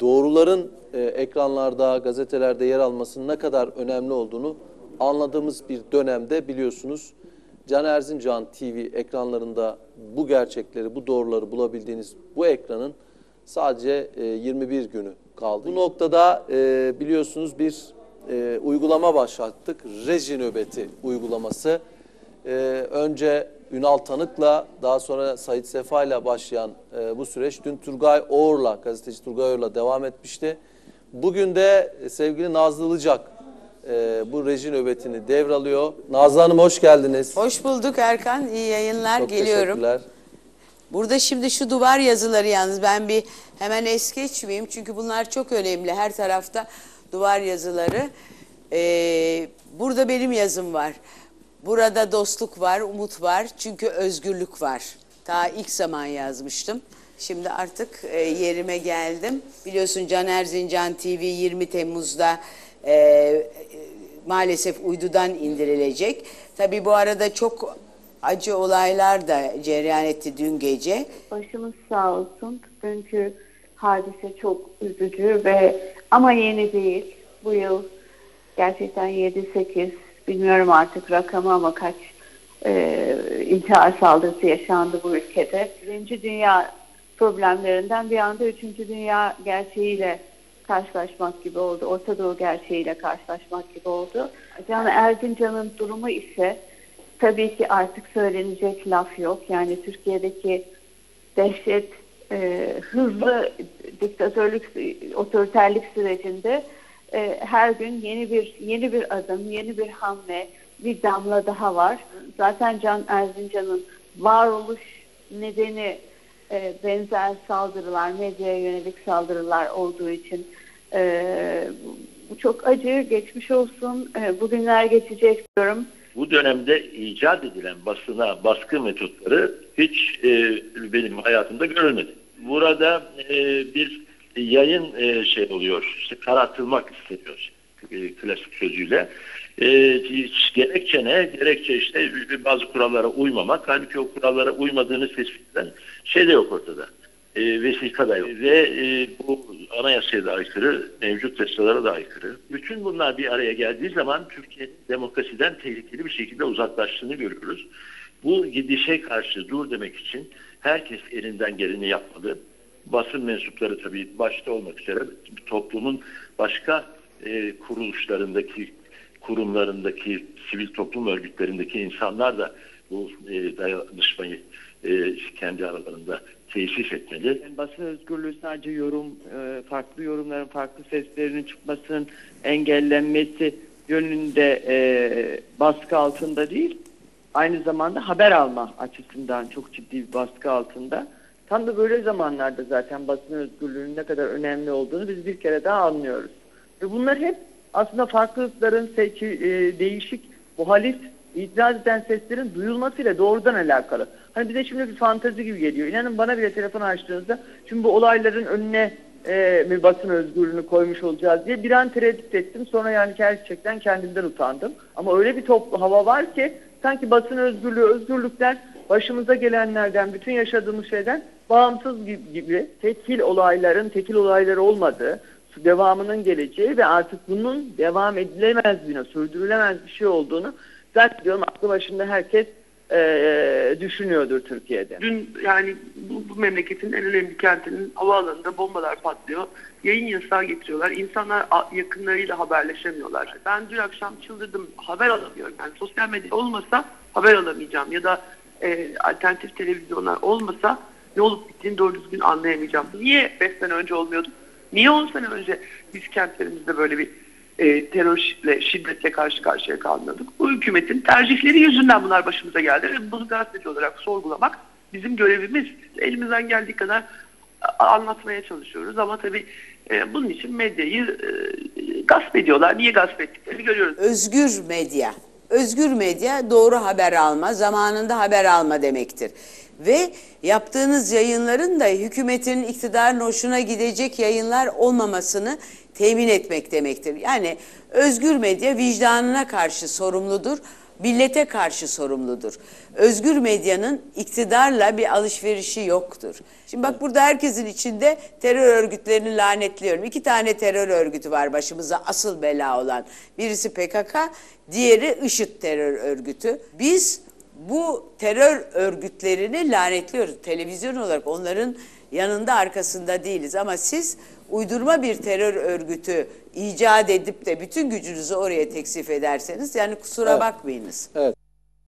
doğruların e, ekranlarda, gazetelerde yer almasının ne kadar önemli olduğunu anladığımız bir dönemde biliyorsunuz Can Erzincan TV ekranlarında bu gerçekleri, bu doğruları bulabildiğiniz bu ekranın sadece e, 21 günü kaldı. Bu noktada e, biliyorsunuz bir e, uygulama başlattık. Reji nöbeti uygulaması. E, önce Ünal Tanık'la daha sonra Sait Sefa'yla başlayan e, bu süreç dün Turgay Oğur'la, gazeteci Turgay Oğur'la devam etmişti. Bugün de e, sevgili Nazlı Ilıcak e, bu reji nöbetini devralıyor. Nazlı Hanım hoş geldiniz. Hoş bulduk Erkan. İyi yayınlar. Çok Geliyorum. teşekkürler. Burada şimdi şu duvar yazıları yalnız ben bir hemen es geçmeyeyim. Çünkü bunlar çok önemli. Her tarafta duvar yazıları. Ee, burada benim yazım var. Burada dostluk var, umut var. Çünkü özgürlük var. Ta ilk zaman yazmıştım. Şimdi artık e, yerime geldim. Biliyorsun Can Erzincan TV 20 Temmuz'da e, maalesef uydudan indirilecek. Tabii bu arada çok acı olaylar da cereyan etti dün gece. Başımız sağ olsun. Çünkü hadise çok üzücü ve ama yeni değil. Bu yıl gerçekten 7-8 bilmiyorum artık rakamı ama kaç e, intihar saldırısı yaşandı bu ülkede. Birinci dünya problemlerinden bir anda üçüncü dünya gerçeğiyle karşılaşmak gibi oldu. Orta Doğu gerçeğiyle karşılaşmak gibi oldu. Can Erzincan'ın durumu ise tabii ki artık söylenecek laf yok. Yani Türkiye'deki dehşet e, hızlı diktatörlük, otoriterlik sürecinde e, her gün yeni bir yeni bir adım, yeni bir hamle, bir damla daha var. Zaten Can Erzincan'ın varoluş nedeni e, benzer saldırılar, medyaya yönelik saldırılar olduğu için e, bu çok acı, geçmiş olsun. E, bugünler geçecek diyorum. bu dönemde icat edilen basına baskı metotları hiç e, benim hayatımda görülmedi. Burada e, bir yayın e, şey oluyor, işte karartılmak isteniyor e, klasik sözüyle. E, gerekçe ne? Gerekçe işte bazı kurallara uymamak. Halbuki o kurallara uymadığını tespit eden şey de yok ortada. E, vesika da yok. Ve e, bu anayasaya da aykırı, mevcut yasalara da aykırı. Bütün bunlar bir araya geldiği zaman Türkiye'nin demokrasiden tehlikeli bir şekilde uzaklaştığını görüyoruz. Bu gidişe karşı dur demek için herkes elinden geleni yapmalı. Basın mensupları tabii başta olmak üzere toplumun başka e, kuruluşlarındaki, kurumlarındaki, sivil toplum örgütlerindeki insanlar da bu e, dayanışmayı e, kendi aralarında tesis etmeli. Yani basın özgürlüğü sadece yorum, e, farklı yorumların, farklı seslerinin çıkmasının engellenmesi yönünde e, baskı altında değil, aynı zamanda haber alma açısından çok ciddi bir baskı altında. Tam da böyle zamanlarda zaten basın özgürlüğünün ne kadar önemli olduğunu biz bir kere daha anlıyoruz. Ve bunlar hep aslında farklılıkların seçi, e, değişik, muhalif, itiraz eden seslerin duyulmasıyla doğrudan alakalı. Hani bize şimdi bir fantezi gibi geliyor. İnanın bana bile telefon açtığınızda şimdi bu olayların önüne e, bir basın özgürlüğünü koymuş olacağız diye bir an tereddüt ettim. Sonra yani gerçekten kendimden utandım. Ama öyle bir toplu hava var ki sanki basın özgürlüğü, özgürlükler başımıza gelenlerden, bütün yaşadığımız şeyden bağımsız gibi, tekil olayların tekil olayları olmadığı, devamının geleceği ve artık bunun devam edilemez bir, sürdürülemez bir şey olduğunu zaten diyorum aklı başında herkes e, düşünüyordur Türkiye'de. Dün yani bu, bu memleketin en önemli kentinin havaalanında bombalar patlıyor. Yayın yasağı getiriyorlar. İnsanlar yakınlarıyla haberleşemiyorlar. Ben dün akşam çıldırdım. Haber alamıyorum. Yani sosyal medya olmasa haber alamayacağım. Ya da e, alternatif televizyonlar olmasa ne olup bittiğini doğru düzgün anlayamayacağım. Niye 5 sene önce olmuyordu? Niye 10 sene önce biz kentlerimizde böyle bir e, terörle, şiddetle karşı karşıya kalmıyorduk. Bu hükümetin tercihleri yüzünden bunlar başımıza geldi. Bunu gazeteci olarak sorgulamak bizim görevimiz. Elimizden geldiği kadar anlatmaya çalışıyoruz. Ama tabii e, bunun için medyayı e, gasp ediyorlar. Niye gasp ettiklerini görüyoruz. Özgür medya. Özgür medya doğru haber alma, zamanında haber alma demektir. Ve yaptığınız yayınların da hükümetin iktidarın hoşuna gidecek yayınlar olmamasını temin etmek demektir. Yani özgür medya vicdanına karşı sorumludur. millete karşı sorumludur. Özgür medyanın iktidarla bir alışverişi yoktur. Şimdi bak burada herkesin içinde terör örgütlerini lanetliyorum. İki tane terör örgütü var başımıza asıl bela olan. Birisi PKK, diğeri IŞİD terör örgütü. Biz bu terör örgütlerini lanetliyoruz. Televizyon olarak onların yanında arkasında değiliz. Ama siz uydurma bir terör örgütü icat edip de bütün gücünüzü oraya teksif ederseniz yani kusura Evet. bakmayınız. Evet.